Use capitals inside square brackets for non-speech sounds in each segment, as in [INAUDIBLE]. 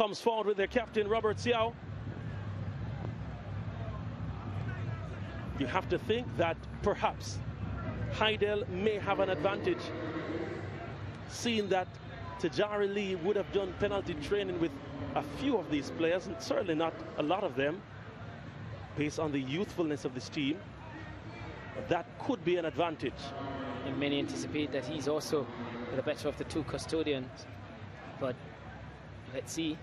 comes forward with their captain, Robert Xiao. You have to think that perhaps Hydel may have an advantage, seeing that Tajari Lee would have done penalty training with a few of these players, and certainly not a lot of them, based on the youthfulness of this team. That could be an advantage. And many anticipate that he's also the better of the two custodians. But let's see.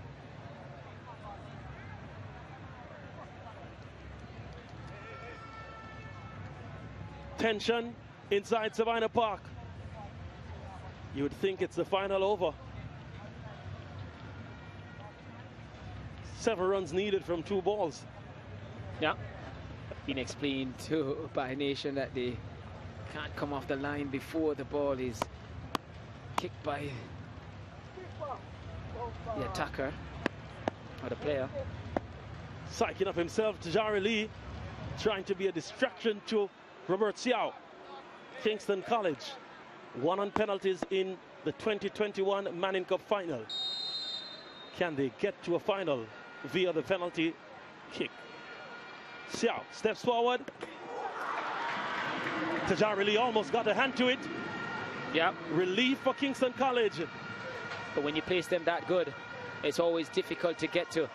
Tension inside Sabina Park. You would think it's the final over. Seven runs needed from two balls. Yeah. Been explained [LAUGHS] to by Nation that they can't come off the line before the ball is kicked by the attacker or the player. Psyching up himself Tajari Lee, trying to be a distraction to Robert Xiao. Kingston College, one on penalties in the 2021 Manning Cup final. Can they get to a final via the penalty kick? Xiao steps forward. Tajari Lee almost got a hand to it. Yeah. Relief for Kingston College. But when you place them that good, it's always difficult to get to.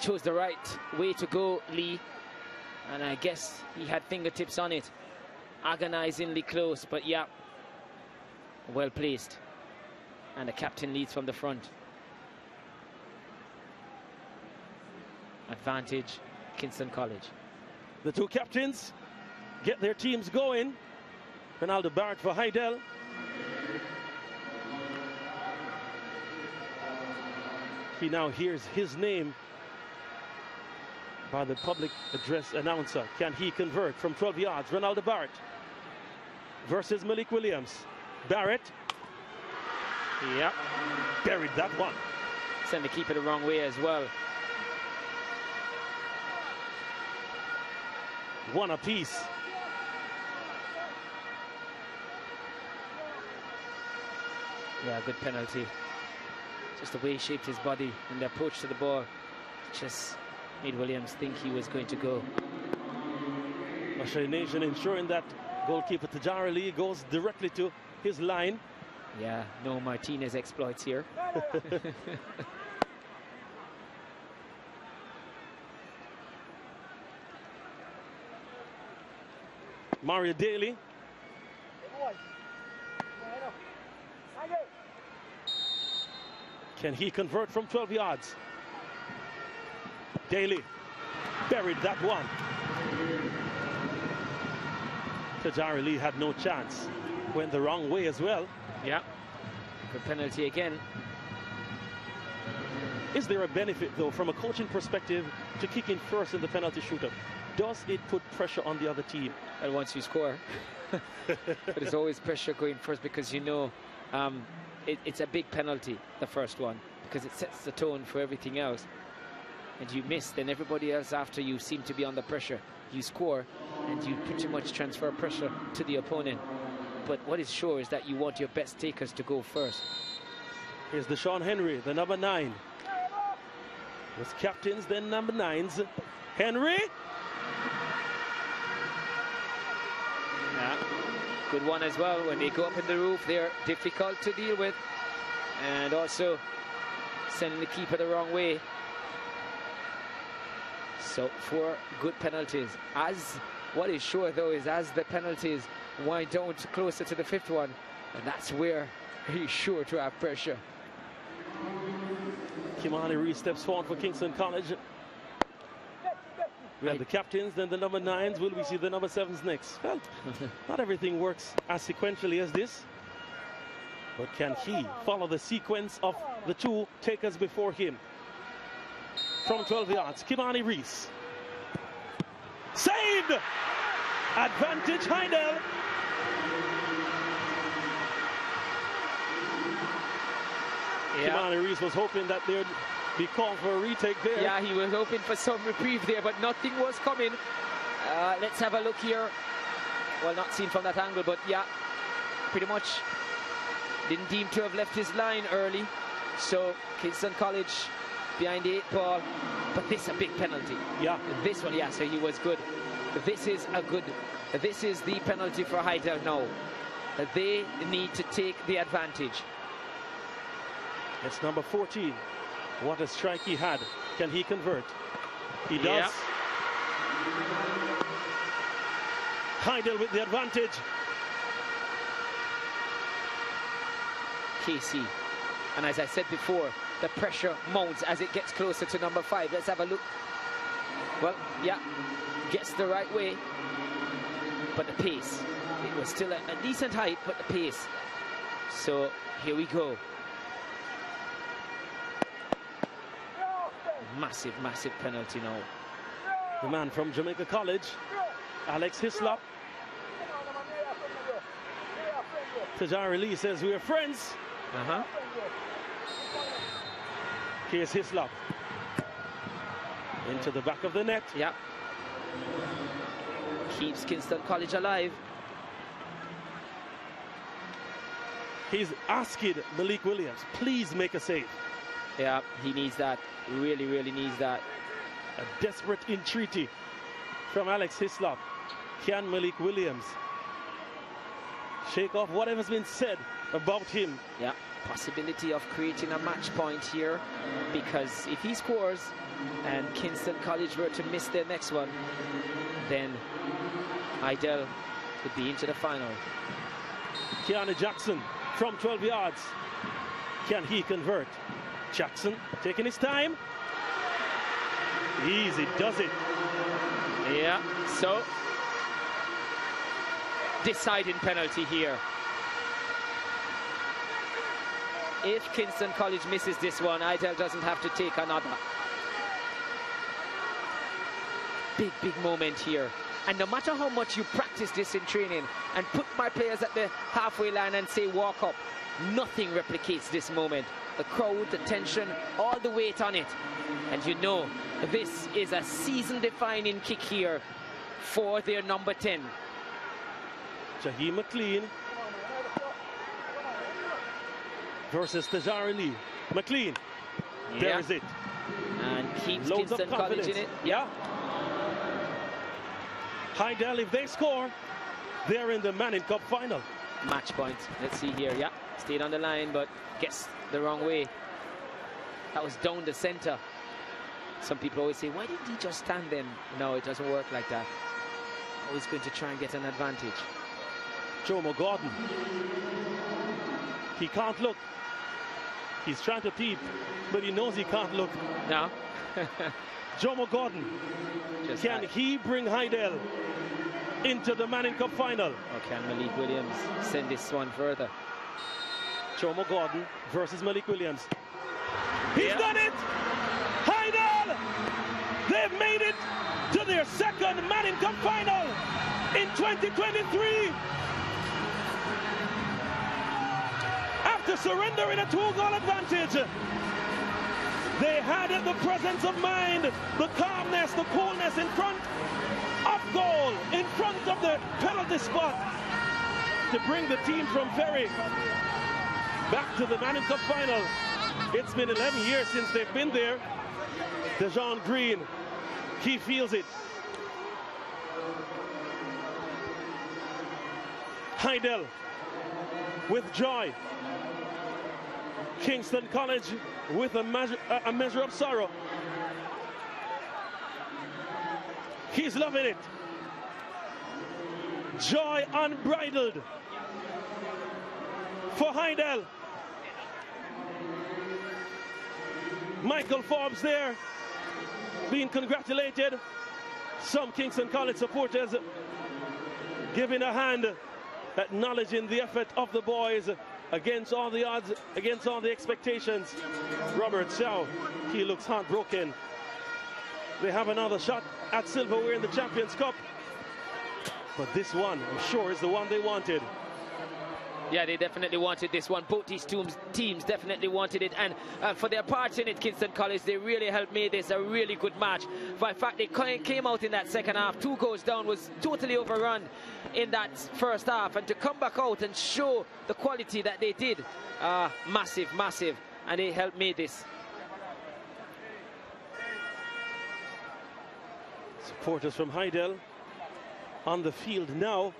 Chose the right way to go, Lee. And I guess he had fingertips on it. Agonizingly close, but yeah, well placed. And the captain leads from the front. Advantage, Kingston College. The two captains get their teams going. Ronaldo Barrett for Hydel. He now hears his name by the public address announcer. Can he convert from 12 yards? Ronaldo Barrett versus Malik Williams. Barrett. Yep. Buried that one. Send the keeper the wrong way as well. One apiece. Yeah, good penalty. Just the way he shaped his body and the approach to the ball just made Williams think he was going to go. Australian Nation ensuring that goalkeeper Tajari Lee goes directly to his line. Yeah, no Martinez exploits here. [LAUGHS] Mario Daly. Can he convert from 12 yards? Daly buried that one. Tajari Lee had no chance. Went the wrong way as well. Yeah. Good penalty again. Is there a benefit, though, from a coaching perspective, to kicking first in the penalty shootout? Does it put pressure on the other team? And once you score, [LAUGHS] but there's always pressure going first because you know um, it, it's a big penalty, the first one, because it sets the tone for everything else. And you miss, then everybody else after you seem to be under pressure. You score, and you pretty much transfer pressure to the opponent. But what is sure is that you want your best takers to go first. Here's the Sean Henry, the number nine. Was captains, then number nines. Henry. Yeah. Good one as well. When they go up in the roof, they're difficult to deal with. And also sending the keeper the wrong way. So four good penalties. As what is sure though is as the penalties wind down closer to the fifth one, and that's where he's sure to have pressure. Kimani Reed steps forward for Kingston College. We have the captains, then the number nines. Will we see the number sevens next? Well, [LAUGHS] not everything works as sequentially as this. But can he follow the sequence of the two takers before him? From 12 yards, Kimani Reese. Saved! Advantage Hydel. Yeah. Kimani Reese was hoping that they would be called for a retake there. Yeah, he was hoping for some reprieve there, but nothing was coming. Uh, let's have a look here. Well, not seen from that angle, but yeah, pretty much didn't deem to have left his line early. So Kingston College behind the eight ball, but this is a big penalty. Yeah. This one, yeah, so he was good. This is a good, this is the penalty for Hydel now. They need to take the advantage. It's number 14. What a strike he had. Can he convert? He does. Yeah. Hydel with the advantage. KC. And as I said before, the pressure mounts as it gets closer to number five. Let's have a look. Well, yeah, gets the right way, but the pace. It was still a, a decent height, but the pace. So here we go. Massive, massive penalty now. The man from Jamaica College, Alex Hislop. Tajari Lee says we are friends. Uh-huh. Here's Hislop. Into the back of the net. Yeah. Keeps Kingston College alive. He's asking Malik Williams, please make a save. Yeah, he needs that. Really, really needs that. A desperate entreaty from Alex Hislop. Can Malik Williams shake off whatever's been said about him? Yeah, possibility of creating a match point here because if he scores and Kingston College were to miss their next one, then Idel could be into the final. Keanu Jackson from 12 yards. Can he convert? Jackson taking his time. Easy does it. Yeah, so deciding penalty here. If Kingston College misses this one, Idel doesn't have to take another. Big, big moment here. And no matter how much you practice this in training and put my players at the halfway line and say walk up, nothing replicates this moment. The crowd, the tension, all the weight on it. And you know, this is a season-defining kick here for their number 10. Jaheim McLean versus Tajari Lee. McLean, there Yeah. is it. And keeps Loads of Kingston College confidence. in it. Yeah. Hydel, if they score, they're in the Manning Cup final. Match point. Let's see here. Yeah, stayed on the line, but gets the wrong way. That was down the center. Some people always say, why didn't he just stand then? No, it doesn't work like that. Always going to try and get an advantage. Jomo Gordon. He can't look. He's trying to peep, but he knows he can't look. Now, [LAUGHS] Jomo Gordon, just can he bring Hydel into the Manning Cup final? Or can Malik Williams send this one further? Jomo Gordon versus Malik Williams. He's Yeah. done it! Hydel! They've made it to their second Manning Cup final in 2023. After surrendering a two-goal advantage, they had the presence of mind, the calmness, the coolness in front of goal, in front of the penalty spot to bring the team from Ferry back to the Manning Cup final. It's been 11 years since they've been there. Dejan Green, he feels it. Hydel with joy. Kingston College with a measure, a measure of sorrow. He's loving it. Joy unbridled for Hydel. Michael Forbes there being congratulated. Some Kingston College supporters giving a hand, acknowledging the effort of the boys against all the odds, against all the expectations. Robert Shaw, he looks heartbroken. They have another shot at silverware in the Champions Cup. But this one, I'm sure, is the one they wanted. Yeah, they definitely wanted this one. Both these teams, teams definitely wanted it. And uh, for their part in it, Kingston College, they really helped make this a really good match. But in fact, they came out in that second half. Two goals down was totally overrun in that first half. And to come back out and show the quality that they did, uh, massive, massive. and he helped me this. Supporters from Hydel on the field now,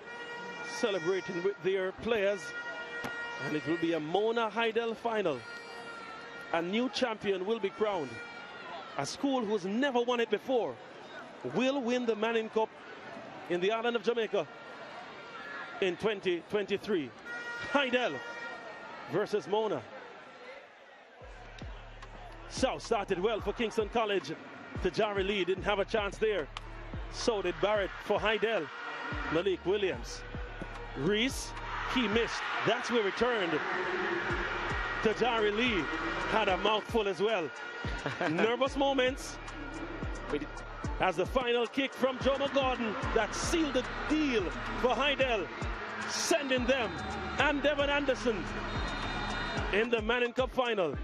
celebrating with their players. And it will be a Mona Hydel final. A new champion will be crowned. A school who's never won it before will win the Manning Cup in the island of Jamaica in 2023. Hydel versus Mona. South started well for Kingston College. Tajari Lee didn't have a chance there. So did Barrett for Hydel. Malik Williams. Reese, he missed. That's where it turned. Tajari Lee had a mouthful as well. [LAUGHS] Nervous moments. As the final kick from Joe Gordon that sealed the deal for Hydel, sending them and Devon Anderson in the Manning Cup final.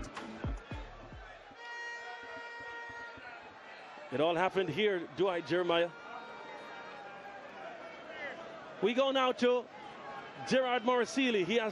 It all happened here, Dwight Jeremiah. We go now to Gerard Morrisili. He has